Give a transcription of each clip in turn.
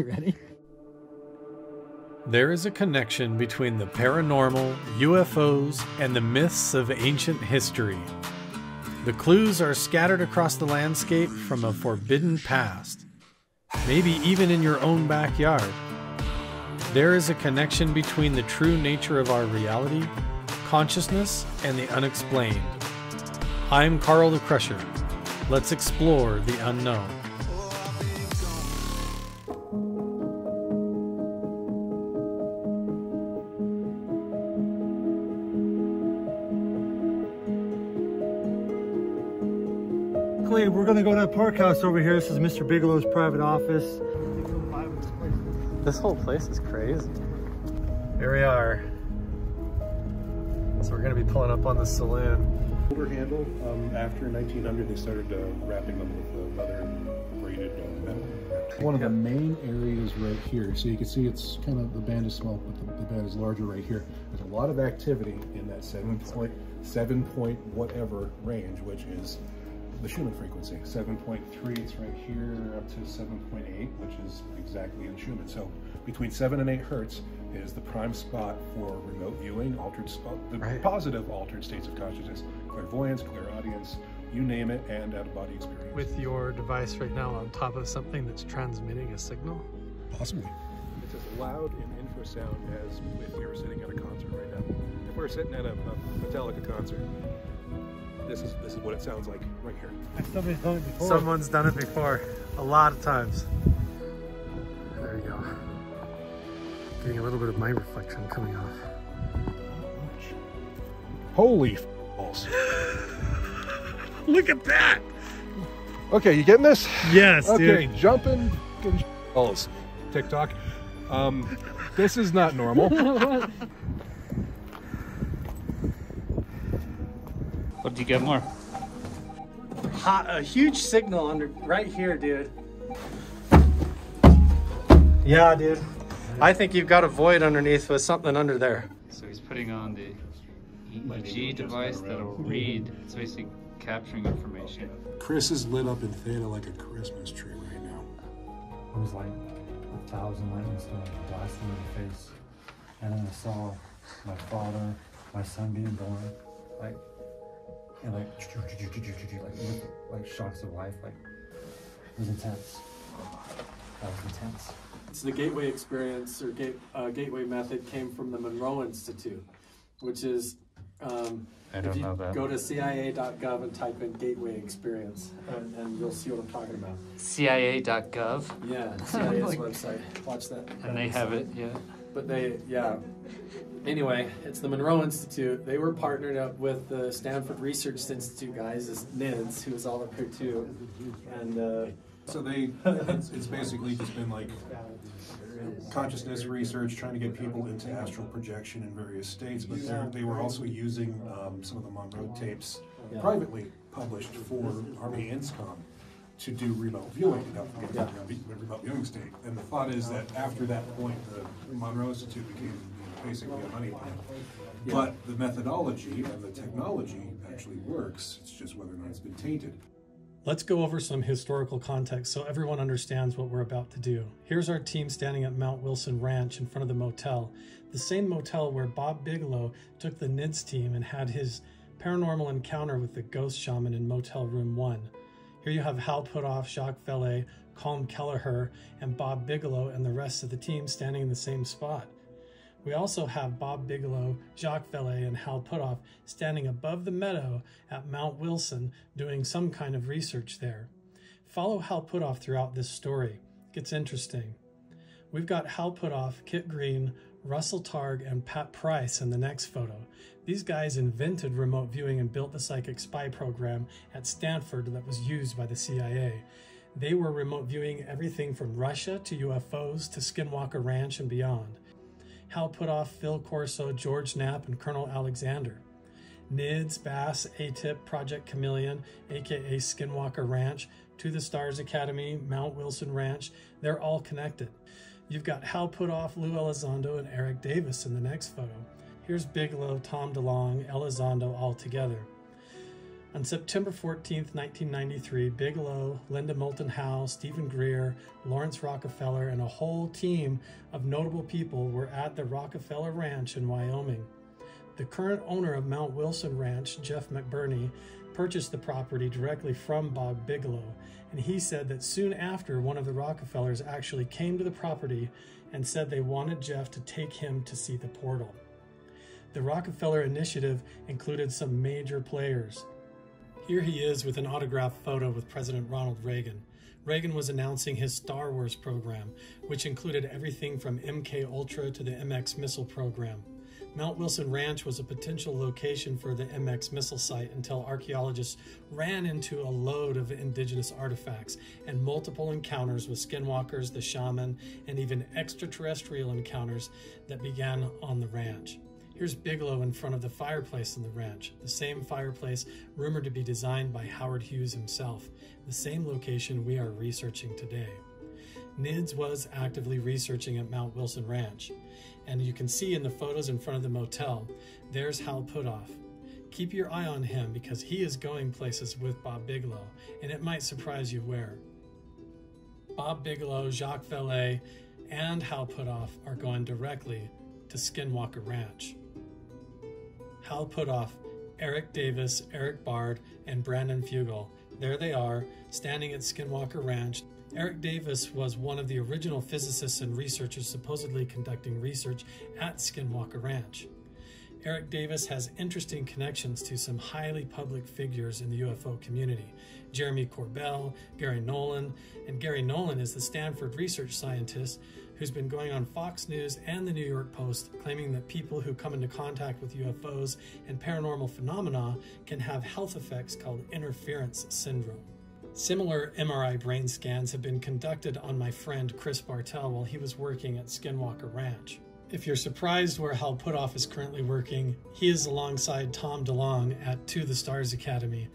You ready? There is a connection between the paranormal, UFOs, and the myths of ancient history. The clues are scattered across the landscape from a forbidden past, maybe even in your own backyard. There is a connection between the true nature of our reality, consciousness, and the unexplained. I'm Carl the Crusher. Let's explore the unknown. Gonna go to that park house over here. This is Mr. Bigelow's private office. This whole place is crazy. Here we are. So we're gonna be pulling up on the saloon. Over handle, um, after 1900 they started uh, wrapping them with uh, leather braided metal. One of the main areas right here, so you can see it's kind of, the band is small, but the, the band is larger right here. There's a lot of activity in that seven point, seven point whatever range, which is the Schumann frequency. 7.3, it's right here, up to 7.8, which is exactly in Schumann. So between 7 and 8 hertz is the prime spot for remote viewing, altered, the right. positive altered states of consciousness, clairvoyance, clairaudience, you name it, and out-of-body experience. With your device right now on top of something that's transmitting a signal? Possibly. It's as loud in infrasound as if we were sitting at a concert right now. If we were sitting at a, a Metallica concert, this is this is what it sounds like right here. Somebody's done it before. Someone's done it before, a lot of times. There you go. Getting a little bit of my reflection coming off. Holy balls. Look at that! Okay, you getting this? Yes, Okay, dude. jumping balls. TikTok. Um, this is not normal. What did you get more? Hot, a huge signal under right here, dude. Yeah, dude. I think you've got a void underneath with something under there. So he's putting on the EEG device that'll read. It's basically capturing information. Chris is lit up in theta like a Christmas tree right now. It was like a thousand lightning storms blasting in the face. And then I saw my father, my son being born. Like and like like with, like shocks of life like it was intense that was intense so the gateway experience or gate, uh, gateway method came from the monroe institute which is um, I don't if you know that. go to cia.gov and type in gateway experience and, and you'll see what i'm talking about CIA.gov. yeah cia's website watch that And they have it, yeah. but they yeah anyway, it's the Monroe Institute. They were partnered up with the Stanford Research Institute guys, as NIDS, who was all up here too. And uh, so they, it's, it's basically just been like consciousness research, trying to get people into astral projection in various states. But they were also using um, some of the Monroe tapes yeah. privately published for Army INSCOM to do remote viewing, yeah. remote viewing state. And the thought is that after that point, the Monroe Institute became basically a honey plant. Yeah. But the methodology and the technology actually works. It's just whether or not it's been tainted. Let's go over some historical context so everyone understands what we're about to do. Here's our team standing at Mount Wilson Ranch in front of the motel, the same motel where Bob Bigelow took the NIDS team and had his paranormal encounter with the ghost shaman in Motel Room 1. Here you have Hal Puthoff, Jacques Vallée, Colm Kelleher, and Bob Bigelow and the rest of the team standing in the same spot. We also have Bob Bigelow, Jacques Vallée, and Hal Puthoff standing above the meadow at Mount Wilson doing some kind of research there. Follow Hal Puthoff throughout this story. It gets interesting. We've got Hal Puthoff, Kit Green, Russell Targ, and Pat Price in the next photo. These guys invented remote viewing and built the psychic spy program at Stanford that was used by the CIA. They were remote viewing everything from Russia to UFOs to Skinwalker Ranch and beyond. Hal Puthoff, Phil Corso, George Knapp, and Colonel Alexander. NIDS, BAASS, ATIP, Project Chameleon, aka Skinwalker Ranch, To the Stars Academy, Mount Wilson Ranch, they're all connected. You've got Hal Puthoff, Lou Elizondo, and Eric Davis in the next photo. Here's Bigelow, Tom DeLonge, Elizondo all together. On September 14, 1993, Bigelow, Linda Moulton Howe, Steven Greer, Laurance Rockefeller, and a whole team of notable people were at the Rockefeller Ranch in Wyoming. The current owner of Mount Wilson Ranch, Jeff McBurney, purchased the property directly from Bob Bigelow, and he said that soon after, one of the Rockefellers actually came to the property and said they wanted Jeff to take him to see the portal. The Rockefeller Initiative included some major players. Here he is with an autographed photo with President Ronald Reagan. Reagan was announcing his Star Wars program, which included everything from MK Ultra to the MX missile program. Mount Wilson Ranch was a potential location for the MX missile site until archaeologists ran into a load of indigenous artifacts and multiple encounters with skinwalkers, the shaman, and even extraterrestrial encounters that began on the ranch. Here's Bigelow in front of the fireplace in the ranch, the same fireplace rumored to be designed by Howard Hughes himself, the same location we are researching today. NIDS was actively researching at Mount Wilson Ranch, and you can see in the photos in front of the motel, there's Hal Puthoff. Keep your eye on him because he is going places with Bob Bigelow, and it might surprise you where. Bob Bigelow, Jacques Vallée, and Hal Puthoff are going directly to Skinwalker Ranch. Hal Puthoff, Eric Davis, Erik Bard, and Brandon Fugal. There they are, standing at Skinwalker Ranch. Eric Davis was one of the original physicists and researchers supposedly conducting research at Skinwalker Ranch. Eric Davis has interesting connections to some highly public figures in the UFO community Jeremy Corbell, Garry Nolan, and Garry Nolan is the Stanford research scientist who's been going on Fox News and the New York Post claiming that people who come into contact with UFOs and paranormal phenomena can have health effects called interference syndrome. Similar MRI brain scans have been conducted on my friend Chris Bartel while he was working at Skinwalker Ranch. If you're surprised where Hal Puthoff is currently working, he is alongside Tom DeLonge at To the Stars Academy.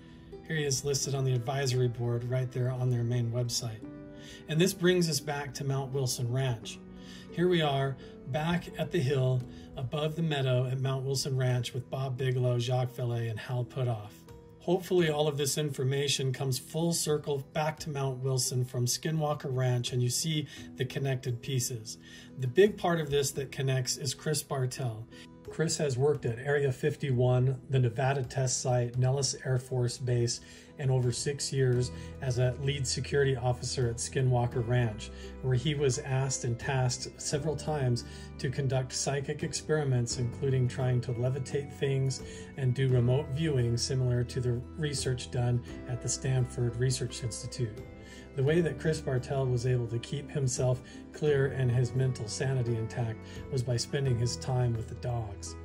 Here he is listed on the advisory board right there on their main website. And this brings us back to Mount Wilson Ranch. Here we are, back at the hill above the meadow at Mount Wilson Ranch with Bob Bigelow, Jacques Vallée, and Hal Puthoff. Hopefully, all of this information comes full circle back to Mount Wilson from Skinwalker Ranch, and you see the connected pieces. The big part of this that connects is Chris Bartel. Chris has worked at Area 51, the Nevada test site, Nellis Air Force Base, and over six years as a lead security officer at Skinwalker Ranch, where he was asked and tasked several times to conduct psychic experiments, including trying to levitate things and do remote viewing similar to the research done at the Stanford Research Institute. The way that Chris Bartel was able to keep himself clear and his mental sanity intact was by spending his time with the dogs.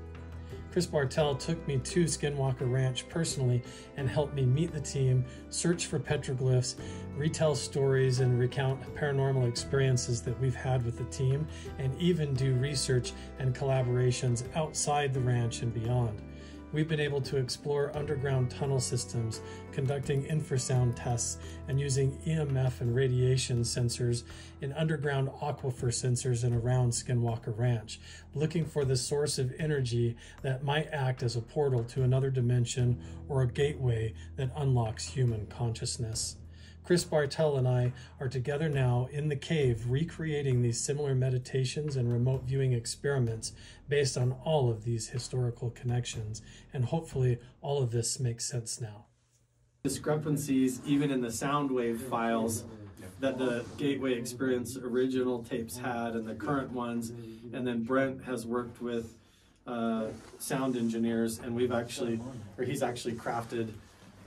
Chris Bartel took me to Skinwalker Ranch personally and helped me meet the team, search for petroglyphs, retell stories, and recount paranormal experiences that we've had with the team, and even do research and collaborations outside the ranch and beyond we've been able to explore underground tunnel systems, conducting infrasound tests, and using EMF and radiation sensors in underground aquifer sensors and around Skinwalker Ranch, looking for the source of energy that might act as a portal to another dimension or a gateway that unlocks human consciousness. Chris Bartel and I are together now in the cave recreating these similar meditations and remote viewing experiments based on all of these historical connections. And hopefully, all of this makes sense now. Discrepancies, even in the sound wave files that the Gateway Experience original tapes had and the current ones. And then Brent has worked with uh, sound engineers, and we've actually, or he's actually crafted.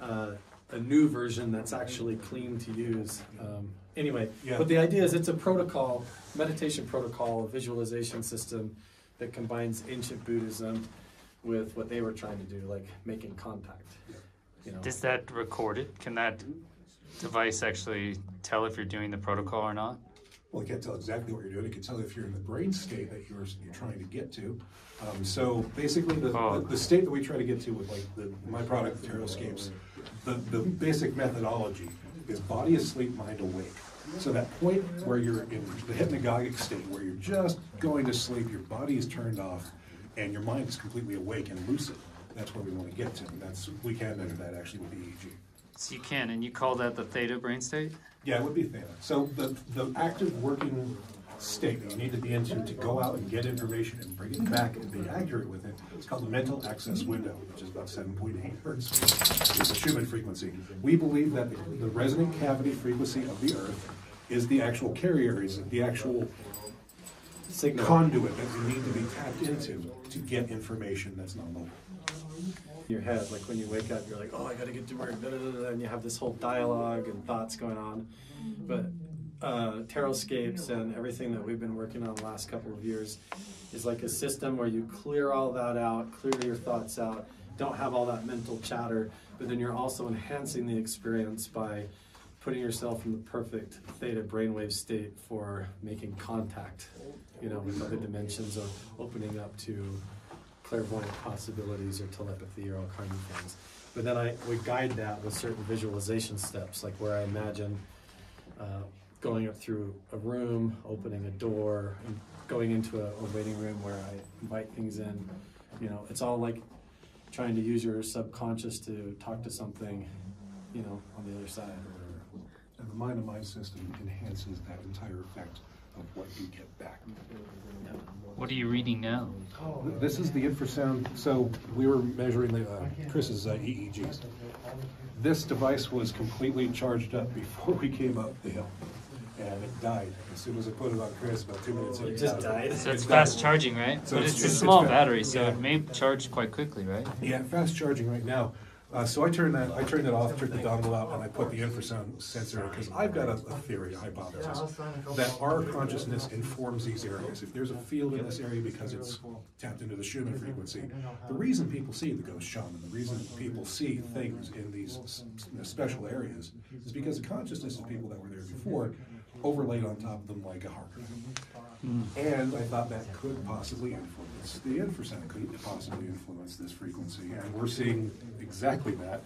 Uh, a new version that's actually clean to use. Um, anyway, Yeah. but the idea is it's a protocol, meditation protocol, visualization system that combines ancient Buddhism with what they were trying to do, like making contact. You know, Is that recorded? Can that device actually tell if you're doing the protocol or not? Well, it can't tell exactly what you're doing. It can tell if you're in the brain state that you're, you're trying to get to. Um, so basically, the, Oh. the, the state that we try to get to with like the, my product, Materialscapes, the, the basic methodology is body asleep, mind awake. So that point where you're in the hypnagogic state, where you're just going to sleep, your body is turned off, and your mind is completely awake and lucid. that's where we want to get to. And that's, we can measure that actually with EEG. So you can, and you call that the theta brain state? Yeah, it would be theta. So the, the active working state that you need to be into to go out and get information and bring it back and be accurate with it, it's called the mental access window, which is about seven point eight hertz. It's a Schumann frequency. We believe that the, the resonant cavity frequency of the earth is the actual carrier, is the actual Signal. conduit that you need to be tapped into to get information that's not local. your head. Like when you wake up, you're like, oh, I gotta get to work, da, da, da, da, and you have this whole dialogue and thoughts going on. But uh, Taroscapes and everything that we've been working on the last couple of years is like a system where you clear all that out, clear your thoughts out, don't have all that mental chatter, but then you're also enhancing the experience by putting yourself in the perfect theta brainwave state for making contact, you know, with other dimensions or opening up to clairvoyant possibilities or telepathy or all kinds of things. But then I would guide that with certain visualization steps, like where I imagine uh, going up through a room, opening a door, and going into a, a waiting room where I invite things in. You know, it's all like trying to use your subconscious to talk to something, you know, on the other side or whatever. And the mind to mind system enhances that entire effect of what you get back. What are you reading now? This is the infrasound. So we were measuring the, uh, Chris's uh, EEGs. This device was completely charged up before we came up the hill. And it died. As soon as I put it on Chris, about two minutes in. It just died? So it's It fast died. charging, right? So But it's- it's a small it's battery, so yeah. it may charge quite quickly, right? Yeah, fast charging right now. Uh, so I turned that, I turned it off, took the dongle out, and I put the infrasound sensor because I've got a, a theory, a hypothesis, that our consciousness informs these areas. If there's a field in this area because it's tapped into the Schumann frequency, the reason people see the ghost shaman, the reason people see things in these s- s- special areas, is because the consciousness of people that were there before overlaid on top of them like a harp. Mm-hmm. And I thought that could possibly influence the infrasound, could possibly influence this frequency. And we're seeing exactly that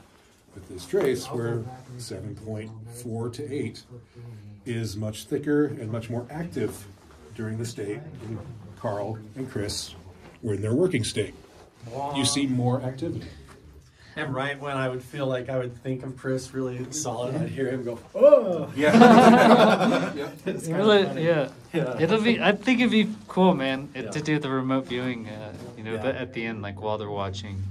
with this trace, where 7.4 to 8 is much thicker and much more active during the state. Carl and Chris were in their working state. You see more activity. And right when I would feel like I would think of Chris really solid, I'd hear him go, oh! Yeah. It's kinda Really? Yeah. Yeah. It'll be. I think it'd be cool, man, it, Yeah. to do the remote viewing. Uh, you know, Yeah. but at the end, like while they're watching.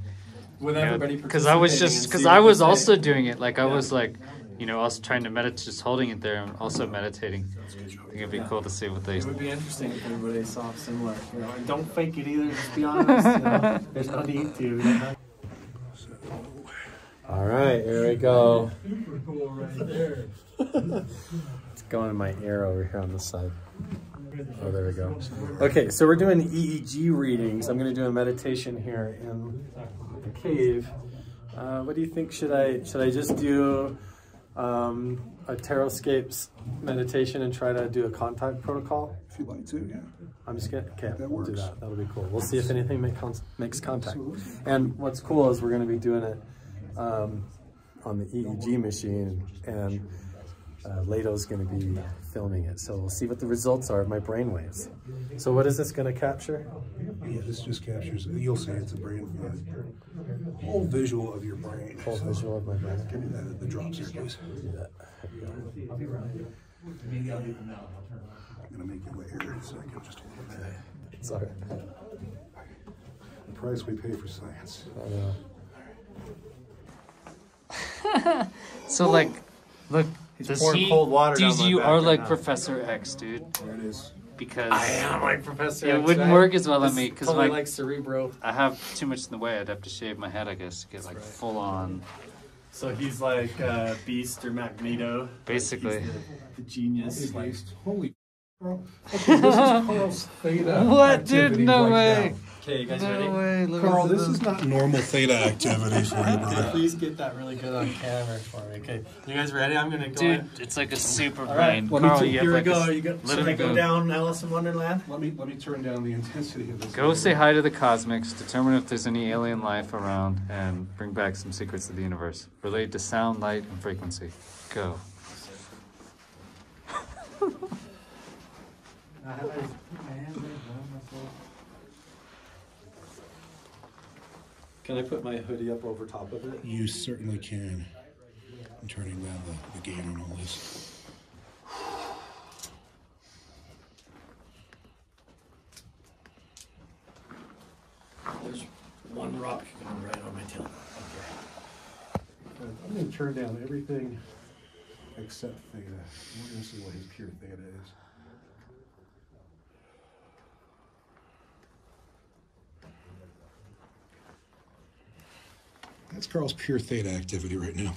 With everybody Because I was just because I was they say. also doing it. Like I Yeah. was like, you know, also trying to meditate, just holding it there, and also meditating. I think it'd be Yeah. cool to see what they. It would be interesting if everybody saw similar, you know, and don't fake it either, just be honest, you know, there's no need to. You know. All right, here we go. it's going in my ear over here on this side. Oh, there we go. Okay, so we're doing EEG readings. I'm going to do a meditation here in the cave. Uh, what do you think? Should I should I just do um, a Taroscapes meditation and try to do a contact protocol? If you'd like to, yeah. I'm just gonna, okay, That we'll do that. That'll be cool. We'll see if anything make con- makes contact. Absolutely. And what's cool is we're gonna be doing it um, on the EEG machine, and uh, Lehto's gonna be filming it. So we'll see what the results are of my brain waves. So what is this gonna capture? Yeah, this just captures, you'll see it's a brain, uh, whole visual of your brain. Full visual of my brain. Give me the, the drops here, please. Do that. There we. I'm gonna make you wait here in a second, just a little bit. Sorry. The price we pay for science. I know. So like, look. He's does pouring he, cold water Dude, down my you back are right like now. Professor X, dude. There it is. Because I am like Professor. X. It wouldn't right? work as well on me because totally my- like Cerebro. I have too much in the way. I'd have to shave my head, I guess, to get like full on. So he's like uh, Beast or Magneto. Basically. He's the, the genius. Like, Holy. Carl. Okay, this is Carl's theta. What, dude? activity No right way. now. Okay, you guys No ready? way. Carl, this is not normal theta activity for you, brother. Please get that really good on camera for me. Okay, you guys ready? I'm gonna go. Dude, in. it's like a super All right, brain. let me Carl, you have Here we like go. a, You got, should I go go- down Alice in Wonderland? Let me let me turn down the intensity of this. Go say hi to the cosmics, determine if there's any alien life around, and bring back some secrets of the universe related to sound, light, and frequency. Go. Can I put my hoodie up over top of it? You certainly can. I'm turning down the, the gain on all this. There's one rock going right on my tail. I'm going to turn down everything except theta. We're going to see what his pure theta is. That's Carl's pure theta activity right now.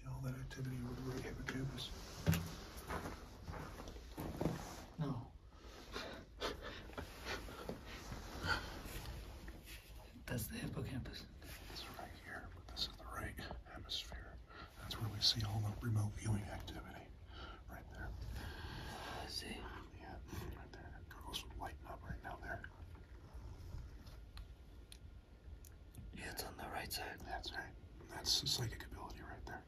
See all that activity with the right hippocampus? No. That's the hippocampus. It's right here, but this is the right hemisphere. That's where we see all the remote viewing activity. Right there. I see. Yeah, right there. It goes lighting up right now there. Yeah, it's on the right side. That's right. That's psychic ability right there.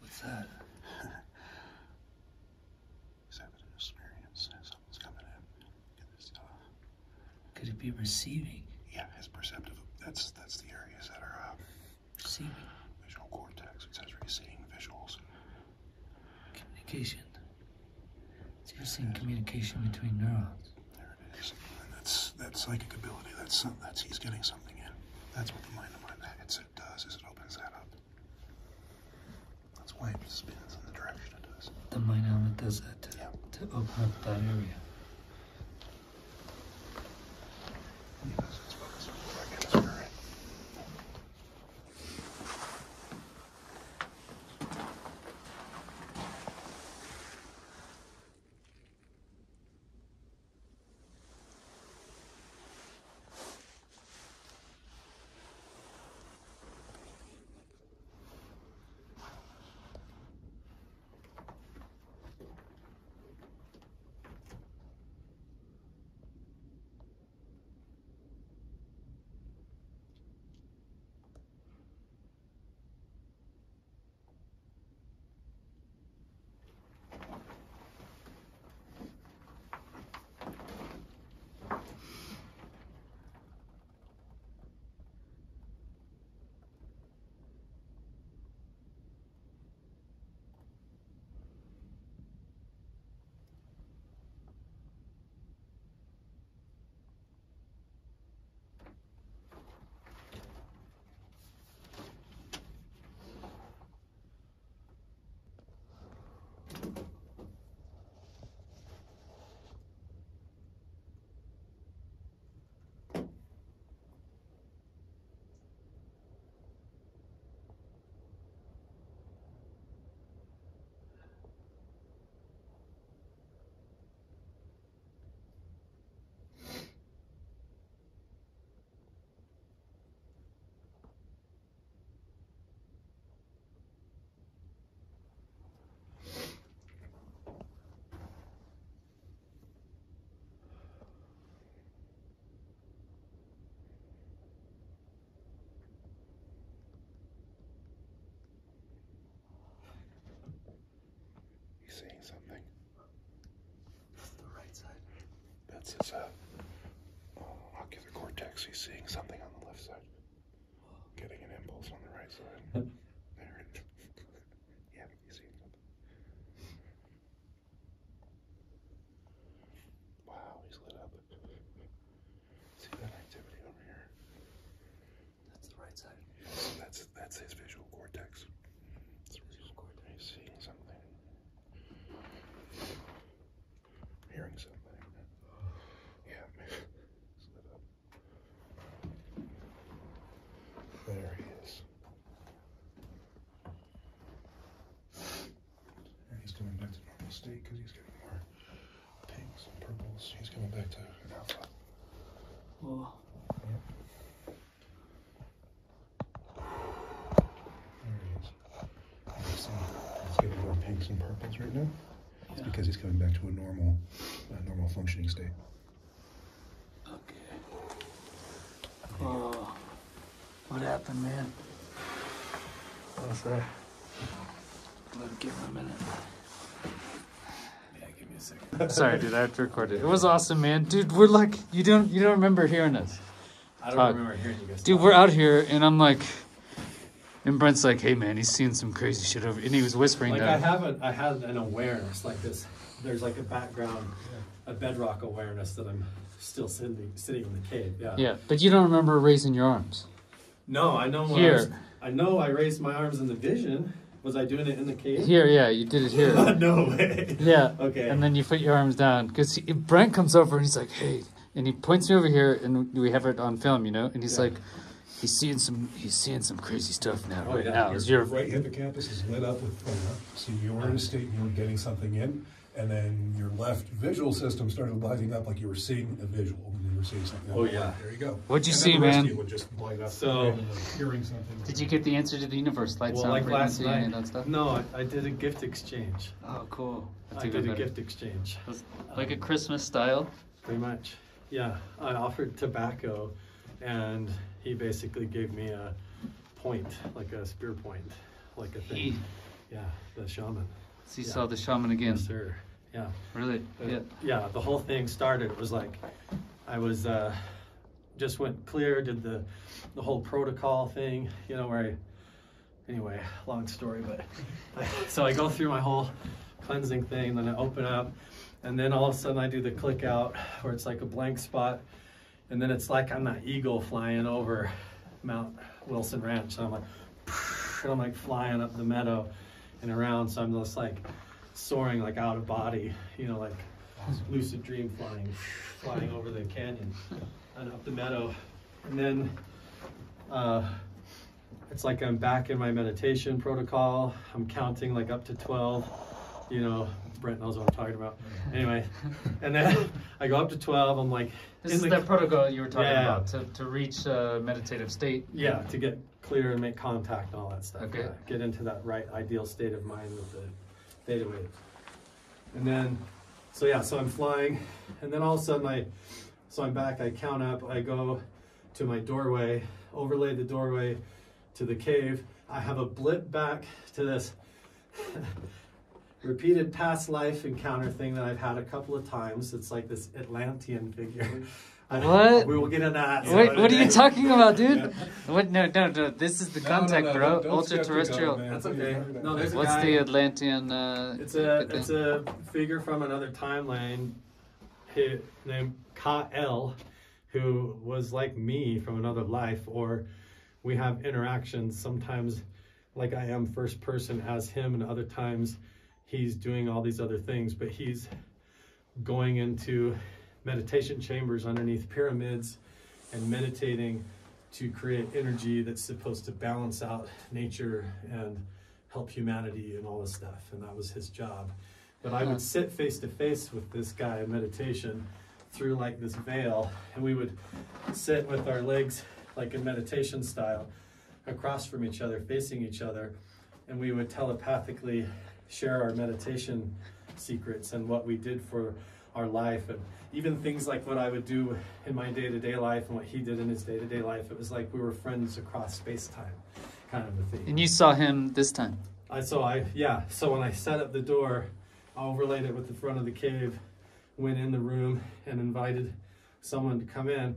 What's that? He's having an experience. Something's coming in. Get this, uh, Could it be receiving? yeah, his perceptive. That's that's the areas that are uh, Receiving. visual cortex. It says receiving visuals. Communication. You're seeing communication between neurons. There it is. And that's that psychic ability. That's some, that's he's getting something in. That's what the mind to mind headset does. Is it opens that up. That's why it spins in the direction it does. The mind element does that to, Yeah. to open up that area. Seeing something. That's the right side. That's his uh, uh, ocular cortex. He's seeing something on the left side. Getting an impulse on the right side. there it Yeah, he's seeing something. Wow, he's lit up. See that activity over here? That's the right side. That's that's his visual cortex. Visual cortex. He's seeing something. Hearing something. Yeah, it's lit up. There he is. And he's coming back to normal state because he's getting more pinks and purples. He's coming back to an alpha. Whoa. There he is. He's getting more pinks and purples right now. It's because he's coming back to a normal, a normal functioning state. Okay. Oh. What happened, man? What's that? Let it give him a minute. Yeah, give me a second. Sorry, dude, I have to record it. It was awesome, man. Dude, we're like, you don't, you don't remember hearing us. I don't remember hearing you guys. Dude, talk. we're out here, and I'm like, and Brent's like, hey, man, he's seeing some crazy shit over, and he was whispering Like I haven't, I had an awareness like this. There's like a background, a bedrock awareness that I'm still sitting, sitting in the cave. Yeah. Yeah, but you don't remember raising your arms. No, I know. When I, Here. was, I know. I raised my arms in the vision. Was I doing it in the cave? Here, yeah, you did it here. no way. Yeah. Okay. And then you put your arms down because Brent comes over and he's like, "Hey," and he points me over here, and we have it on film, you know. And he's Yeah. like, he's seeing some, he's seeing some crazy stuff now, Oh, right yeah. now. Is your right hippocampus is lit up with FOMO, so you were in a state and you were getting something in, and then your left visual system started lighting up like you were seeing a visual when you were seeing something. Oh, yeah. There you go. What'd you And see, then the rest of man? you would just light up So- randomly, hearing something. Did you get the answer to the universe, light, well, sound, like last night. any of that stuff? No, I, I did a gift exchange. Oh, cool. That's I even did a gift exchange. Was- Like a Christmas style. Pretty much. Yeah, I offered tobacco, and he basically gave me a point, like a spear point, like a thing. He, Yeah, the shaman. so you Yeah. saw the shaman again. Yes, sir. Yeah. Really? Uh, Yeah. yeah, the whole thing started. It was like I was uh, just went clear, did the the whole protocol thing, you know, where I anyway, long story, but I, so I go through my whole cleansing thing, then I open up, and then all of a sudden I do the click out where it's like a blank spot, and then it's like I'm that eagle flying over Mount Wilson Ranch. And I'm like, and I'm like flying up the meadow and around. So I'm just like soaring like out of body, you know, like lucid dream flying, flying over the canyon and up the meadow. And then uh, it's like I'm back in my meditation protocol. I'm counting like up to 12, you know, Brent knows what I'm talking about. Anyway, and then I go up to 12. I'm like, This is the- that protocol you were talking Yeah. about to, to reach a meditative state. Yeah, to get clear and make contact and all that stuff. Okay. Yeah, Get into that right ideal state of mind with the theta wave. And then, so yeah, so I'm flying, and then all of a sudden I, so I'm back, I count up, I go to my doorway, overlay the doorway to the cave. I have a blip back to this repeated past life encounter thing that I've had a couple of times. It's like this Atlantean figure. I- What? We will get into that. some What, other are you talking about, dude? What? No, no, no. This is the No, no, contact, no, bro. don't- don't Ultra terrestrial. out, man. That's okay. No, there's a What's guy- the Atlantean? Uh, It's a thing? it's a figure from another timeline, hi- named Ka El, who was like me from another life, or we have interactions sometimes, like I am first person as him, and other times he's doing all these other things, but he's going into meditation chambers underneath pyramids and meditating to create energy that's supposed to balance out nature and help humanity and all this stuff. And that was his job. But I would sit face to face with this guy in meditation through like this veil, and we would sit with our legs like in meditation style across from each other, facing each other, and we would telepathically share our meditation secrets and what we did for our life and even things like what I would do in my day-to-day life and what he did in his day-to-day life. It was like we were friends across space-time kind of a thing. and you saw him this time. I so I yeah. So when I set up the door, I overlaid it with the front of the cave, went in the room and invited someone to come in.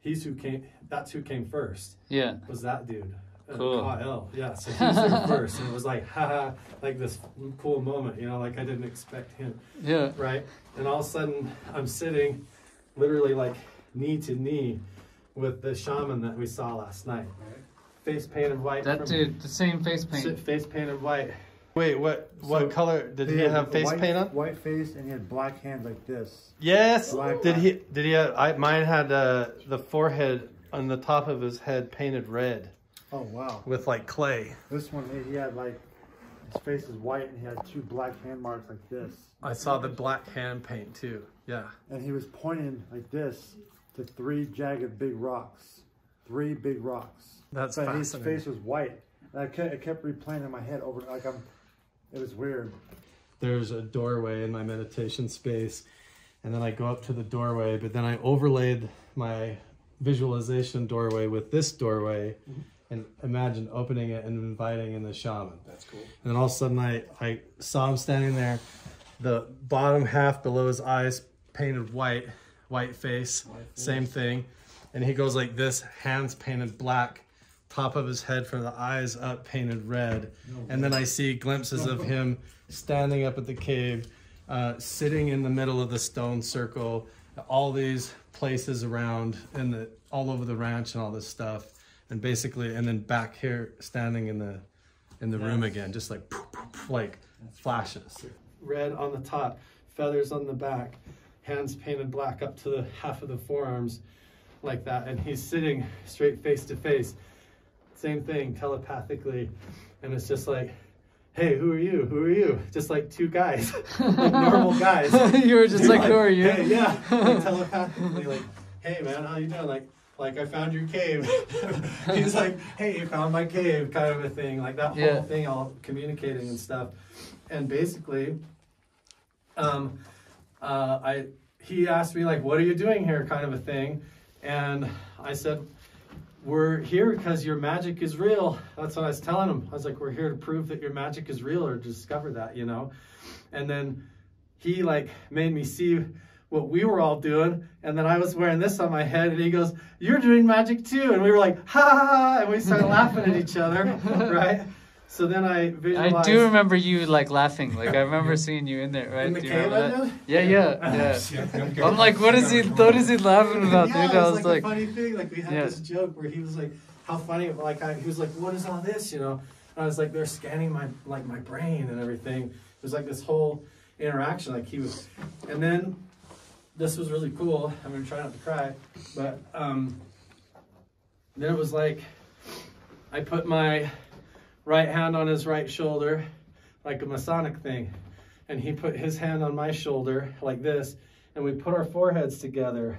He's who came. That's who came first. Yeah. Was that dude? uh, Cool. Yeah. So he was there first, and it was like haha, like this cool moment. You know, like I didn't expect him. Yeah. Right. And all of a sudden, I'm sitting, literally like knee to knee, with the shaman that we saw last night. Face painted white. That from- dude, the same face paint. face painted white. Wait, what? What So, color did he, had have face white, paint on? White face, and he had black hands like this. Yes. Black did eye. he? Did he? Have, I mine had uh, the forehead on the top of his head painted red Oh wow! with like clay. This one, he had like his face is white, and he had two black hand marks like this. I saw the black hand paint too. Yeah. And he was pointing like this to three jagged big rocks, three big rocks. That's but his face was white. And I kept, I kept replaying in my head over like I'm. It was weird. There's a doorway in my meditation space, and then I go up to the doorway, but then I overlaid my visualization doorway with this doorway, mm-hmm. And imagine opening it and inviting in the shaman. That's cool. And then all of a sudden, I, I saw him standing there, the bottom half below his eyes painted white, white face, same thing. And he goes like this, hands painted black, top of his head from the eyes up painted red. And then I see glimpses of him standing up at the cave, uh, sitting in the middle of the stone circle, all these places around in the all over the ranch and all this stuff. And basically, and then back here standing in the in the room again, just like poof, poof, poof, like flashes. Red on the top, feathers on the back, hands painted black up to the half of the forearms, like that. And he's sitting straight face to face. Same thing, telepathically. And it's just like, hey, who are you? Who are you? Just like two guys, like normal guys. you were just like, who are you? Hey, yeah, like telepathically, like, hey man, how you doing? Like, like I found your cave. He's like, hey, you found my cave, kind of a thing. Like that whole Yeah. thing, all communicating and stuff. And basically, um, uh, I he asked me like, what are you doing here, kind of a thing, and I said. We're here because your magic is real. That's what I was telling him. I was like, we're here to prove that your magic is real or discover that, you know? And then he like made me see what we were all doing and then i was wearing this on my head and he goes you're doing magic too and we were like ha ha ha and we started laughing at each other right So then I visualized. I do remember you like laughing. Like I remember seeing you in there, right? In the Do cave, I did? Yeah, yeah, yeah. I'm like, what is he? What is he laughing about, yeah, dude? it I was was like, like, a funny thing. Like we had Yeah. this joke where he was like, "How funny!" Like I, he was like, "What is all this?" You know. And I was like, "They're scanning my like my brain and everything." It was like this whole interaction. Like he was, and then this was really cool. I'm gonna try not to cry, but um, then it was like I put my right hand on his right shoulder, like a Masonic thing, and he put his hand on my shoulder like this, and we put our foreheads together,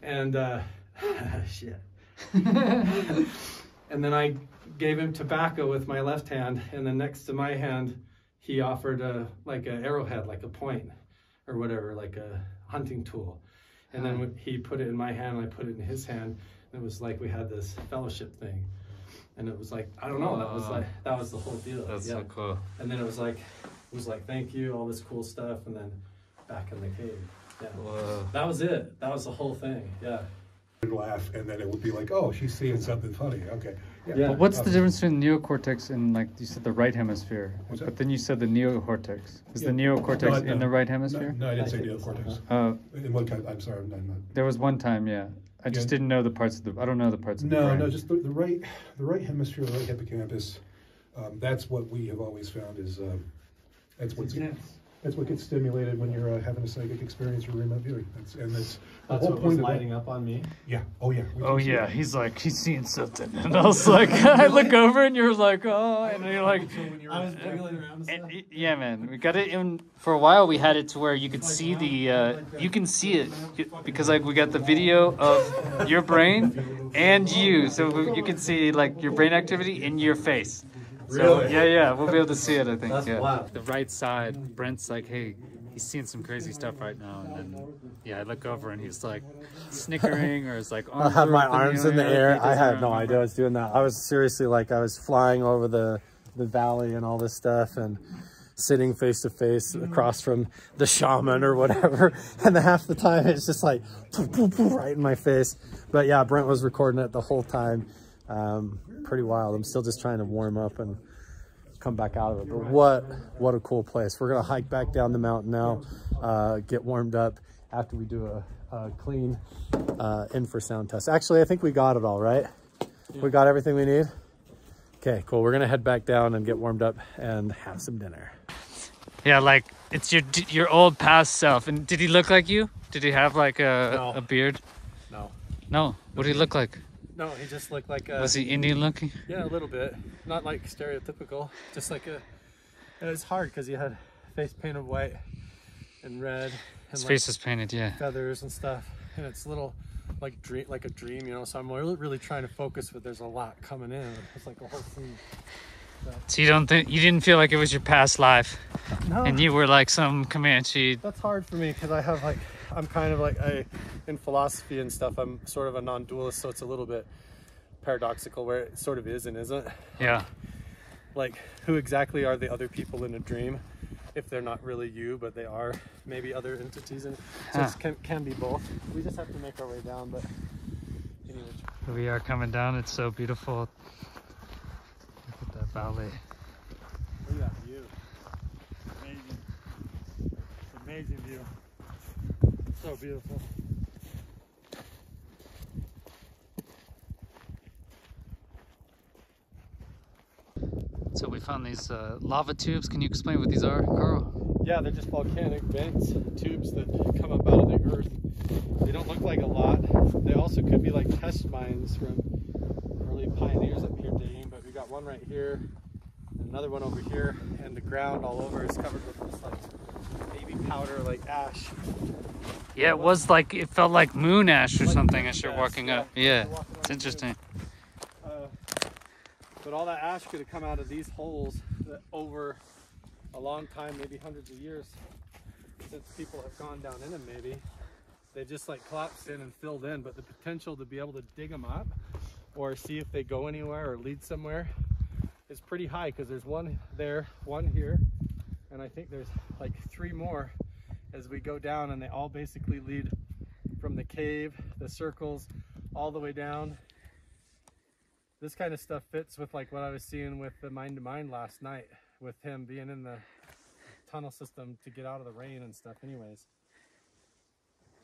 and uh, shit. and then I gave him tobacco with my left hand, and then next to my hand, he offered a like an arrowhead, like a point, or whatever, like a hunting tool. And then he put it in my hand, and I put it in his hand. And it was like we had this fellowship thing, and it was like I don't know, that was like that was the whole deal. that's yeah. so cool. And then it was like it was like thank you, all this cool stuff, and then back in the cave. Yeah. Whoa. That was it. That was the whole thing. Yeah. Would laugh, and then it would be like, oh, she's seeing something funny. Okay. Yeah. But what's the difference between neocortex and like you said the right hemisphere, What's that? but then you said the neocortex. Is Yeah. the neocortex No, in no. the right hemisphere? no, I didn't say I think neocortex. Uh, In what kind? I'm sorry, I'm not. there was one time, yeah. I just Yeah. didn't know the parts of the. I don't know the parts of the No, brain. no, just the, the right, the right hemisphere, the right hippocampus. Um, that's what we have always found is um, that's what's that's what gets stimulated when you're uh, having a psychic experience or remote viewing. That's, and that's the That's whole what was point of lighting that. up on me. Yeah. Oh yeah. we Oh yeah, it. he's like he's seeing something, and I was like, I look over and you're like, oh, and you're like, I was wiggling around and stuff. And, yeah, man. We got it in for a while. We had it to where you could see the, uh, you can see it because like we got the video of your brain and you, so you can see like your brain activity in your face. So Really? yeah, yeah, we'll be able to see it. I think. That's yeah. wild. The right side, Brent's like, hey, he's seeing some crazy stuff right now, and then yeah, I look over and he's like snickering or it's like. I had my arms in the air. He I had no remember. idea I was doing that. I was seriously like I was flying over the the valley and all this stuff and sitting face to face across from the shaman or whatever. And the half the time it's just like poof, poof, poof, right in my face. But yeah, Brent was recording it the whole time. Um, pretty wild. I'm still just trying to warm up and come back out of it. But what what a cool place. We're gonna hike back down the mountain now, uh, get warmed up after we do a, a clean uh, infrasound test. Actually, I think we got it all right. We got everything we need. Okay, cool. We're gonna head back down and get warmed up and have some dinner. Yeah, like it's your your old past self. And did he look like you? Did he have like a No. a beard? No. No. What did he look like? No, he just looked like a Was he Indian looking? yeah, a little bit. Not like stereotypical. Just like a. It was hard because he had face painted white and red and His like face is painted. Yeah. feathers and stuff, and it's little like dream like a dream, you know. So I'm really really trying to focus, but there's a lot coming in. It's like a whole scene. So you don't think you didn't feel like it was your past life, No, and you were like some Comanche? That's hard for me because I have like I'm kind of like I in philosophy and stuff. I'm sort of a non-dualist, so it's a little bit paradoxical where it sort of is and isn't. Yeah. Like who exactly are the other people in a dream? If they're not really you, but they are maybe other entities, and so Huh. it can, can be both. We just have to make our way down, but anyway. We are coming down. It's so beautiful. Look at that valley. Look at that view. Amazing. It's amazing view. So beautiful. So we found these uh, lava tubes. Can you explain what these are, Carl? Yeah, they're just volcanic vents, tubes that come up out of the earth. They don't look like a lot. They also could be like test mines from early pioneers up here digging, but we got one right here, another one over here, and the ground all over is covered with this like baby powder, like ash. Yeah, it was like it felt like moon ash or Like something as you're ash, walking yeah. up. Yeah, walking it's interesting. Uh, but all that ash could have come out of these holes that over a long time, maybe hundreds of years, since people have gone down in them. Maybe they just like collapsed in and filled in. But the potential to be able to dig them up or see if they go anywhere or lead somewhere is pretty high because there's one there, one here, and I think there's like three more as we go down, and they all basically lead from the cave, the circles, all the way down this kind of stuff fits with like what I was seeing with the mind to mind last night with him being in the tunnel system to get out of the rain and stuff anyways.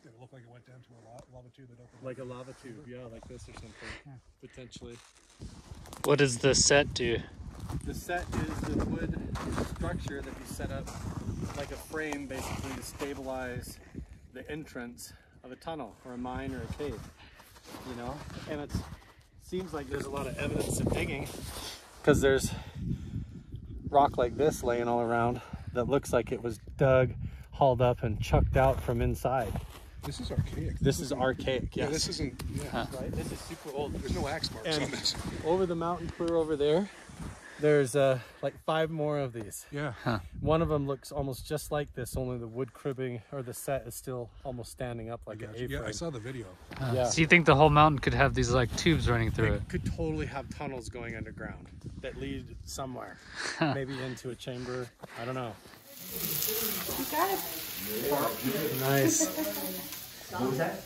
It looked like it went down to a la- lava tube that opened. Like a lava tube, yeah, like this or something, potentially. What does the set do? The set is the wood structure that you set up like a frame basically to stabilize the entrance of a tunnel or a mine or a cave, you know? And it seems like there's a lot of evidence of digging because there's rock like this laying all around that looks like it was dug, hauled up, and chucked out from inside. This is archaic. This is archaic, Yeah, this isn't. Yeah, right? This is super old. there's no axe marks And- on this. Over the mountain clear over there, there's uh, like five more of these. Yeah. One of them looks almost just like this, only the wood cribbing or the set is still almost standing up like an Gotcha. Yeah, I saw the video. Yeah. So you think the whole mountain could have these like tubes running through it? It could totally have tunnels going underground that lead somewhere, maybe into a chamber. I don't know. You got it. Nice. What was that?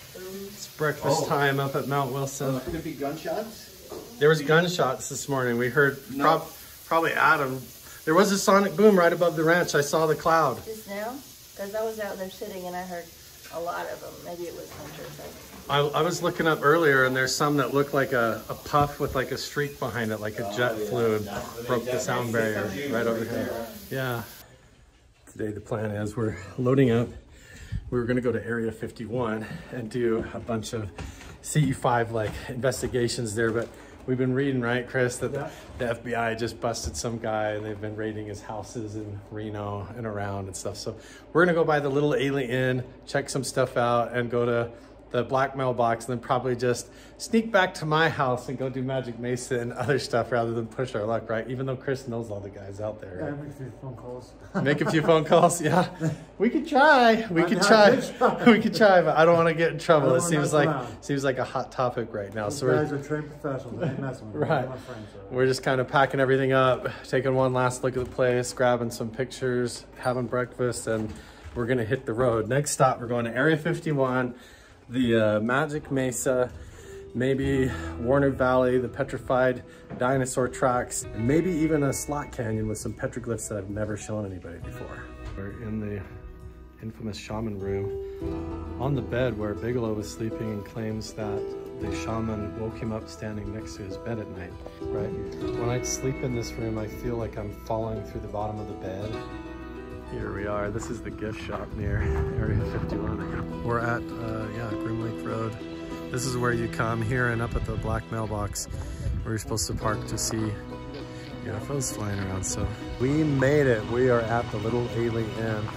It's breakfast time up at Mount Wilson. Could be gunshots? There was gunshots this morning. We heard prob- probably Adam. There was a sonic boom right above the ranch. I saw the cloud. Just now? Because I was out there sitting and I heard a lot of them. Maybe it was hunters. I, I was looking up earlier, and there's some that look like a, a puff with like a streak behind it, like a jet flew and broke the sound barrier right over here. Yeah. Today the plan is we're loading up. We were gonna go to Area 51 and do a bunch of CE5 like investigations there, but we've been reading, right, Chris, that the, the FBI just busted some guy and they've been raiding his houses in Reno and around and stuff. So we're gonna go by the Little A'Le'Inn, check some stuff out, and go to the black mailbox, and then probably just sneak back to my house and go do Magic Mesa and other stuff rather than push our luck, right? Even though Chris knows all the guys out there. Right? make a few phone calls. Make a few phone calls, yeah. We could try. We could try. try. We could try, but I don't want to get in trouble. It seems like around. seems like a hot topic right now. Those So we're guys are trained professionals. They ain't with. Right. Friends. so. we're just kind of packing everything up, taking one last look at the place, grabbing some pictures, having breakfast, and we're gonna hit the road. Next stop, we're going to Area 51, the uh, Magic Mesa, maybe Warner Valley, the petrified dinosaur tracks, and maybe even a slot canyon with some petroglyphs that I've never shown anybody before. We're in the infamous shaman room on the bed where Bigelow was sleeping and claims that the shaman woke him up standing next to his bed at night. Right. When I sleep in this room, I feel like I'm falling through the bottom of the bed. Here we are. This is the gift shop near Area 51. We're at, uh, yeah, Groom Lake Road. This is where you come here and up at the black mailbox where you're supposed to park to see UFOs flying around. So we made it. We are at the Little Alien Inn.